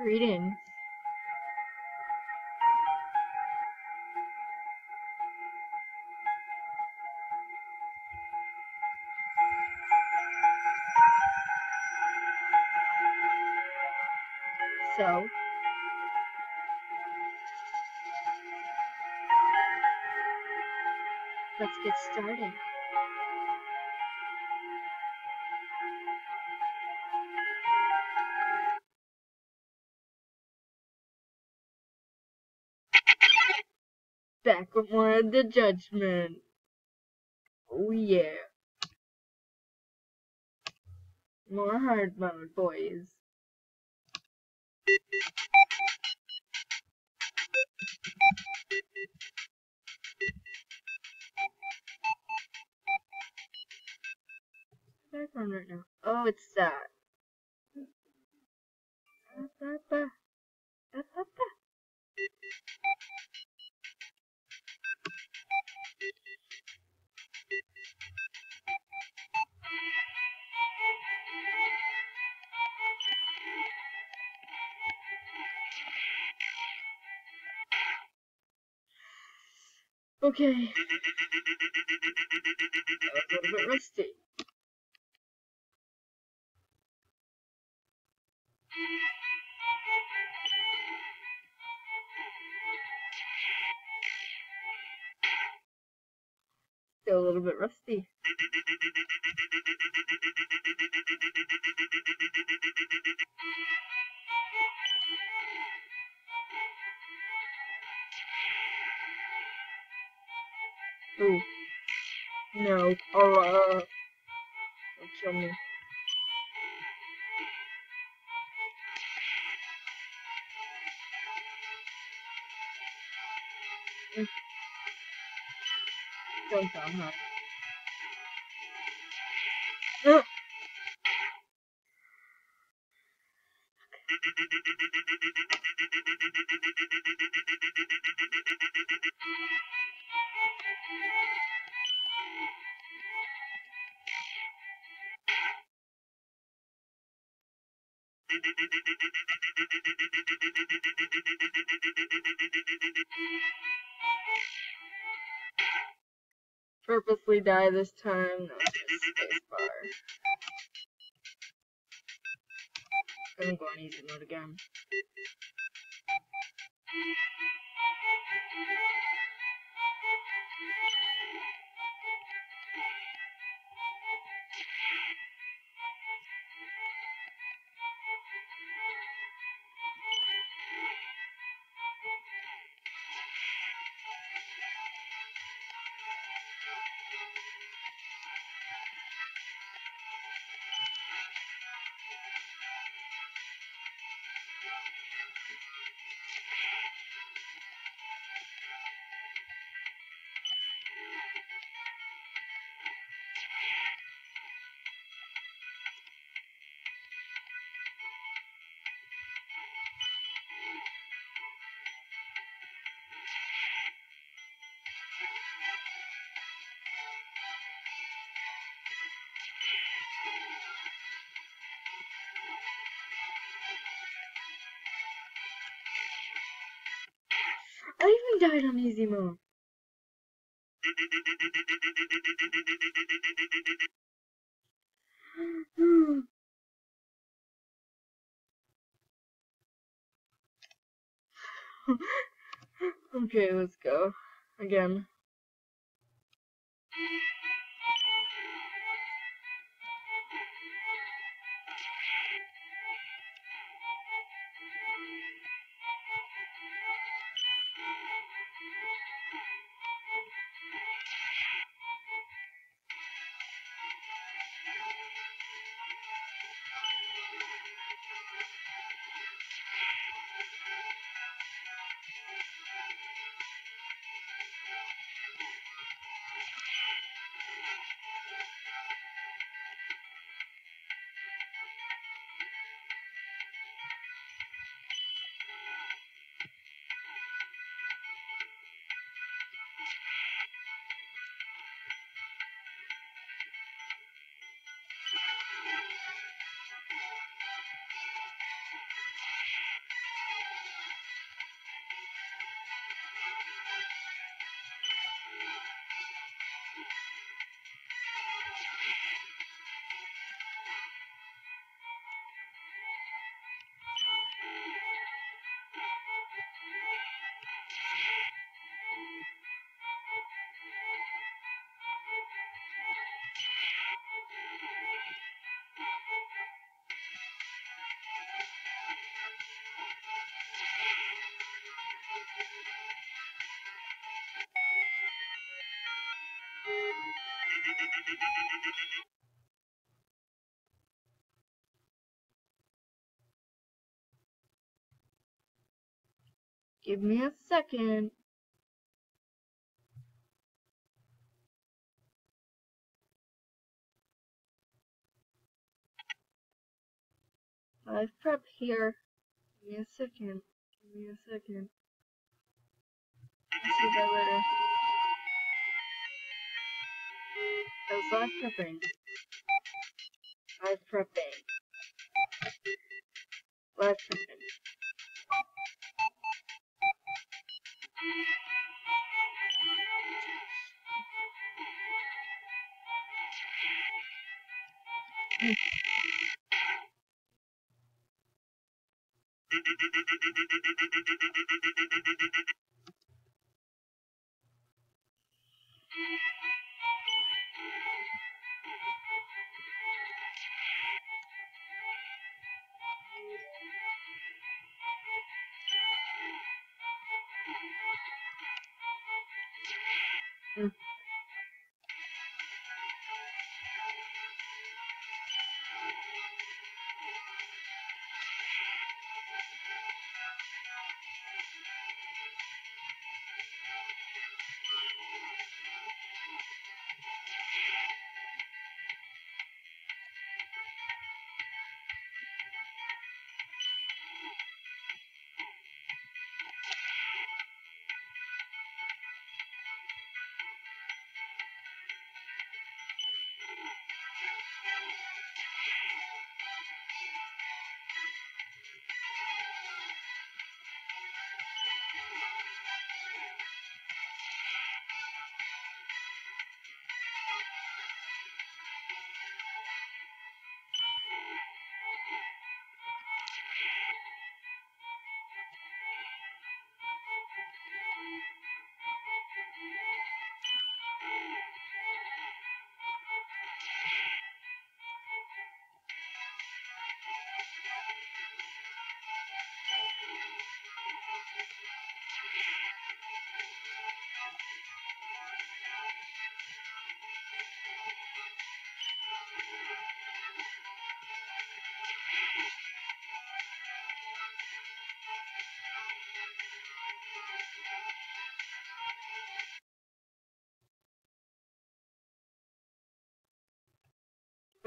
Greetings. So, let's get started. More of the judgment. Oh yeah. More hard mode, boys. background right now? Oh, it's that. Okay. A little bit rusty. Still a little bit rusty. Ooh. No. Oh, uh, don't kill me. Mm. Don't tell her. Uh. Purposely die this time. No. I'm going easy mode again. I even died on easy mode. okay, let's go. Again. Give me a second. Live prep here. Give me a second. Give me a second. See that later. I was live prepping. Live prepping. Live prepping. Mm. Mm.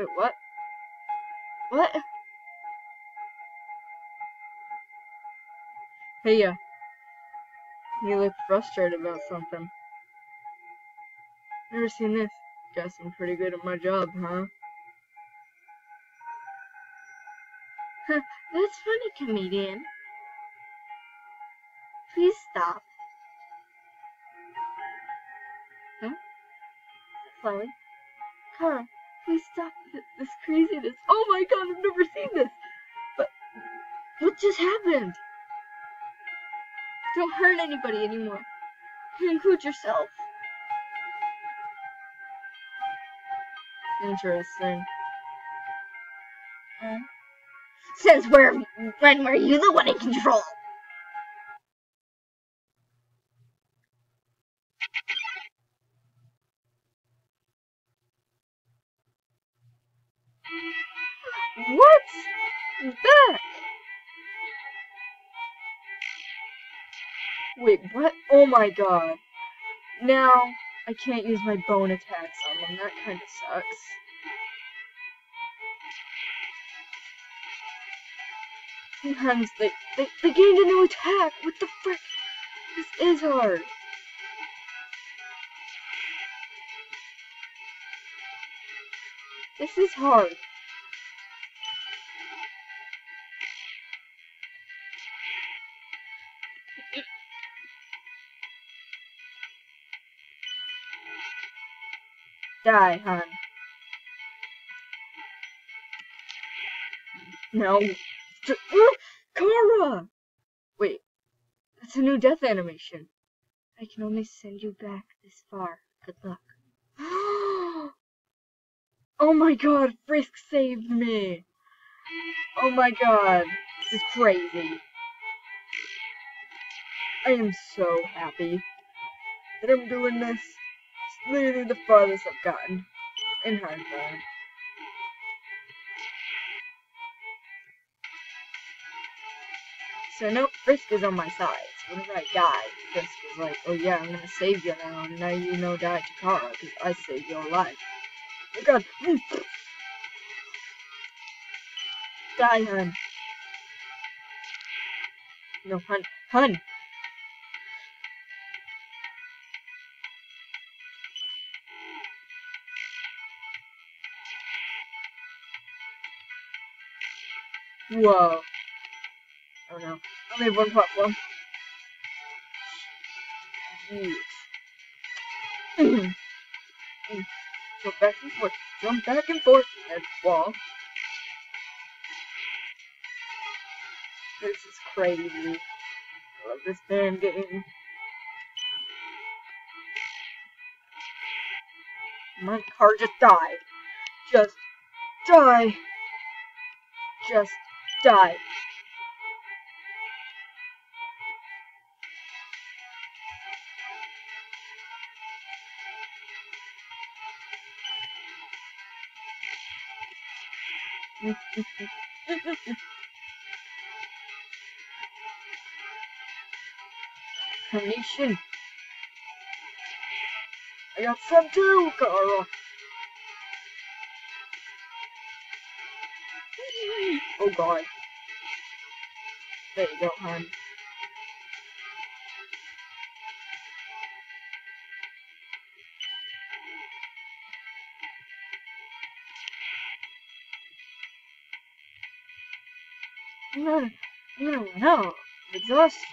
Wait, what? What? Hey, yeah. You look frustrated about something. Never seen this. Guess I'm pretty good at my job, huh? That's funny, comedian. Please stop. Huh? Chloe? Chara, please stop th this craziness. Oh my god, I've never seen this. But what just happened? Don't hurt anybody anymore. Include yourself. Interesting. Uh, since where, when were you the one in control? My god. Now, I can't use my bone attacks on them. That kind of sucks. Sometimes they, they, they gained a new attack. What the frick? This is hard. This is hard. Die, hon. No. Uh, Chara! Wait. That's a new death animation. I can only send you back this far. Good luck. oh my god, Frisk saved me! Oh my god, this is crazy. I am so happy that I'm doing this. Literally the farthest I've gotten. in hard mode. So no, Frisk is on my side. So whenever I die, Frisk is like, oh yeah, I'm gonna save you now, and now you know die Chikara, because I saved your life. Oh god! Die, hun. No, hun. Hun! Whoa. Oh no. Only one platform. Jeez. Jump back and forth. Jump back and forth. And wall. This is crazy. I love this damn game. My car just died. Just die. Just die. Carnation. I got some too, Chara. Oh god. There you go, hon. I'm gonna, I'm gonna run out. I'm exhausted.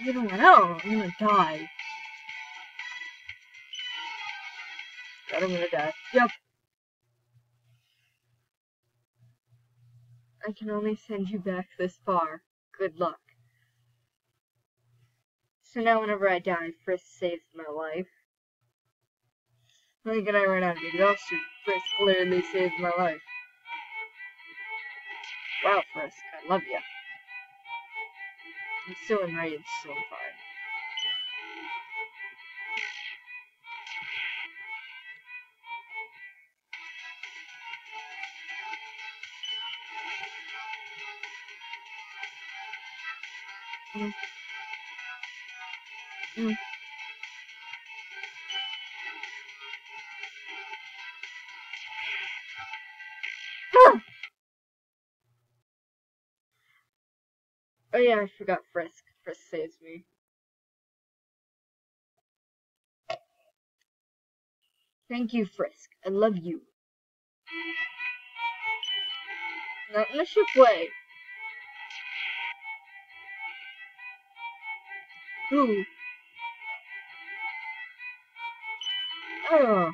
I'm gonna run out. I'm gonna die. I'm gonna die. Yep. I can only send you back this far. Good luck. So now whenever I die, Frisk saves my life. Like, and I ran out of exhaustion. Frisk clearly saved my life. Wow, Frisk, I love you. I'm still enraged so far. Mm. Oh yeah, I forgot Frisk. Frisk saves me. Thank you, Frisk. I love you. Not in a ship way. Who? Oh.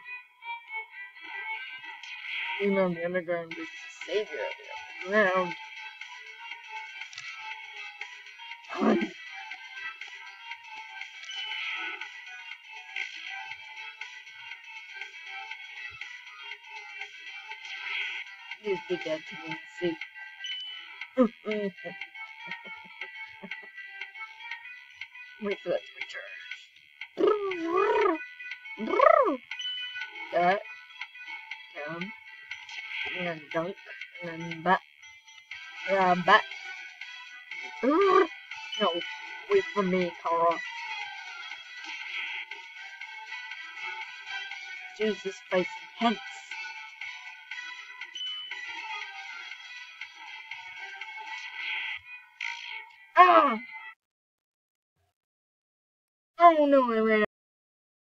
You know, the underground is the savior of the underground. Hun. He's be dead to see. Wait for that to return. That. Down. And then dunk. And then back. Yeah, back. No, wait for me, Chara. This fight's intense.